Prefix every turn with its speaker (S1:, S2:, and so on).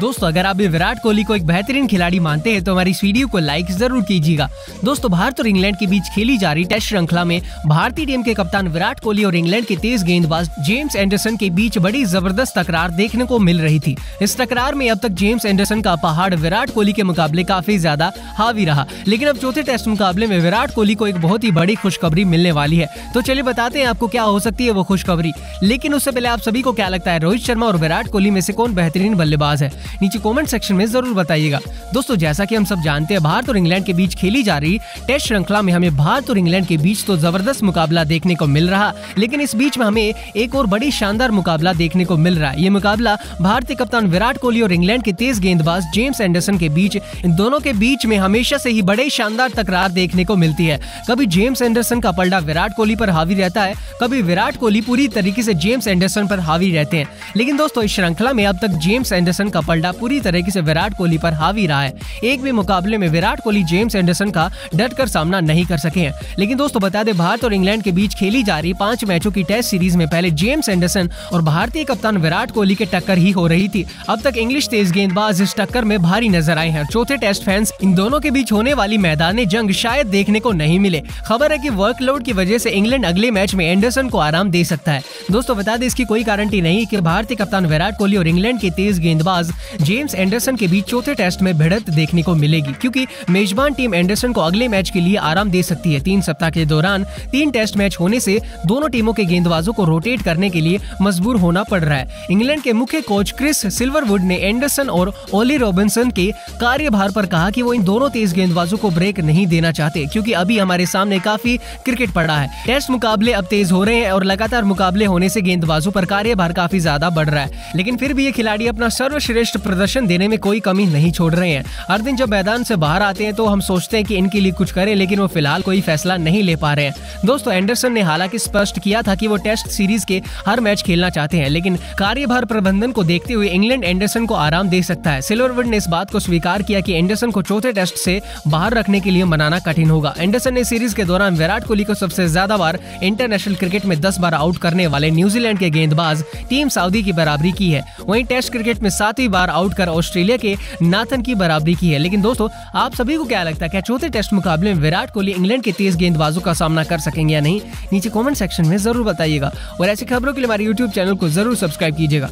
S1: दोस्तों, अगर आप भी विराट कोहली को एक बेहतरीन खिलाड़ी मानते हैं तो हमारी इस वीडियो को लाइक ज़रूर कीजिएगा। दोस्तों, भारत और इंग्लैंड के बीच खेली जा रही टेस्ट श्रृंखला में भारतीय टीम के कप्तान विराट कोहली और इंग्लैंड के तेज गेंदबाज जेम्स एंडरसन के बीच बड़ी ज़बरदस्त तकरार देखने को मिल रही थी। इस तकरार में अब तक जेम्स एंडरसन का पहाड़ विराट कोहली के मुकाबले काफ़ी ज़्यादा हावी रहा। लेकिन अब चौथे टेस्ट मुकाबले में विराट कोहली को एक बहुत ही बड़ी खुशखबरी मिलने वाली है। तो चलिए बताते हैं आपको क्या हो सकती है वो खुशखबरी। लेकिन उससे पहले आप सभी को क्या लगता है, रोहित शर्मा और विराट कोहली में से कौन बेहतरीन बल्लेबाज है? नीचे कमेंट सेक्शन में ज़रूर बताइएगा। दोस्तों, जैसा कि हम सब जानते हैं, भारत और इंग्लैंड के बीच खेली जा रही टेस्ट श्रृंखला में हमें भारत और इंग्लैंड के बीच तो ज़बरदस्त मुकाबला देखने को मिल रहा, लेकिन इस बीच में हमें एक और बड़ी शानदार मुकाबला देखने को मिल रहा है। ये मुकाबला भारतीय कप्तान विराट कोहली और इंग्लैंड के तेज गेंदबाज जेम्स एंडरसन के बीच, इन दोनों के बीच में हमेशा से ही बड़े शानदार तकरार देखने को मिलती है। कभी जेम्स एंडरसन का पलड़ा विराट कोहली पर हावी रहता है, कभी विराट कोहली पूरी तरीके से जेम्स एंडरसन पर हावी रहते हैं। लेकिन दोस्तों, इस श्रृंखला में अब तक जेम्स एंडरसन का पूरी तरीके से विराट कोहली पर हावी रहा है। एक भी मुकाबले में विराट कोहली, जेम्स एंडरसन का डट कर सामना नहीं कर सके हैं। लेकिन दोस्तों, बता दें, भारत और इंग्लैंड के बीच खेली जा रही पाँच मैचों की टेस्ट सीरीज़ में पहले जेम्स एंडरसन और भारतीय कप्तान विराट कोहली के टक्कर ही हो रही थी। अब तक इंग्लिश तेज गेंदबाज इस टक्कर में भारी नज़र आए हैं। चौथे टेस्ट फैंस इन दोनों के बीच होने वाली मैदानी जंग शायद देखने को नहीं मिले। खबर है की वर्कलोड की वजह से इंग्लैंड अगले मैच में एंडरसन को आराम दे सकता है। दोस्तों, बता दें, इसकी कोई गारंटी नहीं की भारतीय कप्तान विराट कोहली और इंग्लैंड के तेज गेंदबाज जेम्स एंडरसन के बीच चौथे टेस्ट में भिड़त देखने को मिलेगी, क्योंकि मेजबान टीम एंडरसन को अगले मैच के लिए आराम दे सकती है। तीन सप्ताह के दौरान तीन टेस्ट मैच होने से दोनों टीमों के गेंदबाजों को रोटेट करने के लिए मजबूर होना पड़ रहा है। इंग्लैंड के मुख्य कोच क्रिस सिल्वरवुड ने एंडरसन और ओली रॉबिन्सन के कार्यभार पर कहा कि वो इन दोनों तेज गेंदबाजों को ब्रेक नहीं देना चाहते, क्योंकि अभी हमारे सामने काफ़ी क्रिकेट पड़ा है। टेस्ट मुकाबले अब तेज हो रहे हैं और लगातार मुकाबले होने से गेंदबाजों पर कार्यभार काफ़ी ज़्यादा बढ़ रहा है। लेकिन फिर भी ये खिलाड़ी अपना सर्वश्रेष्ठ प्रदर्शन देने में कोई कमी नहीं छोड़ रहे हैं। हर दिन जब मैदान से बाहर आते हैं तो हम सोचते हैं कि इनके लिए कुछ करें, लेकिन वो फ़िलहाल कोई फैसला नहीं ले पा रहे हैं। दोस्तों, एंडरसन ने हालाँकि स्पष्ट किया था कि वो टेस्ट सीरीज़ के हर मैच खेलना चाहते हैं, लेकिन कार्यभार प्रबंधन को देखते हुए इंग्लैंड एंडरसन को आराम दे सकता है। सिल्वरवुड ने इस बात को स्वीकार किया कि एंडरसन को चौथे टेस्ट से बाहर रखने के लिए मनाना कठिन होगा। एंडरसन ने सीरीज़ के दौरान विराट कोहली को सबसे ज़्यादा बार इंटरनेशनल क्रिकेट में दस बार आउट करने वाले न्यूजीलैंड के गेंदबाज टीम सऊदी की बराबरी की है। वहीं टेस्ट क्रिकेट में सातवीं बार आउट कर ऑस्ट्रेलिया के नाथन की बराबरी की है। लेकिन दोस्तों, आप सभी को क्या लगता है, क्या चौथे टेस्ट मुकाबले में विराट कोहली इंग्लैंड के तेज गेंदबाजों का सामना कर सकेंगे या नहीं? नीचे कॉमेंट सेक्शन में ज़रूर बताइएगा। और ऐसी खबरों के लिए हमारे यूट्यूब चैनल को ज़रूर सब्सक्राइब कीजिएगा।